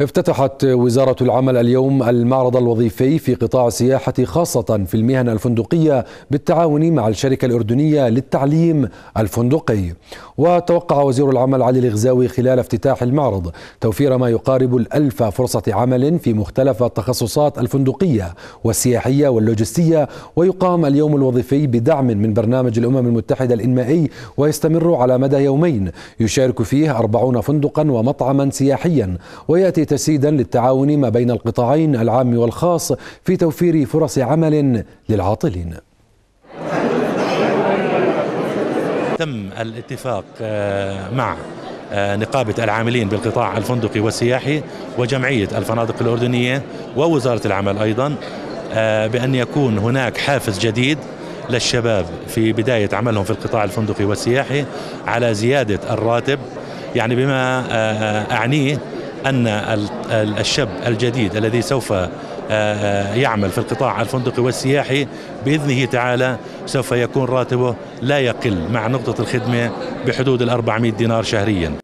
افتتحت وزارة العمل اليوم المعرض الوظيفي في قطاع السياحة خاصة في المهن الفندقية بالتعاون مع الشركة الأردنية للتعليم الفندقي. وتوقع وزير العمل علي الغزاوي خلال افتتاح المعرض توفير ما يقارب الألف فرصة عمل في مختلف التخصصات الفندقية والسياحية واللوجستية. ويقام اليوم الوظيفي بدعم من برنامج الأمم المتحدة الإنمائي ويستمر على مدى يومين. يشارك فيه أربعون فندقا ومطعما سياحيا. ويأتي تسييدا للتعاون ما بين القطاعين العام والخاص في توفير فرص عمل للعاطلين. تم الاتفاق آه، مع آه، نقابة العاملين بالقطاع الفندقي والسياحي وجمعية الفنادق الأردنية ووزارة العمل أيضا آه، بأن يكون هناك حافز جديد للشباب في بداية عملهم في القطاع الفندقي والسياحي على زيادة الراتب. يعني بما أعنيه أن الشاب الجديد الذي سوف آه، آه، يعمل في القطاع الفندقي والسياحي بإذنه تعالى سوف يكون راتبه لا يقل مع نقطة الخدمة بحدود ال 400 دينار شهريا.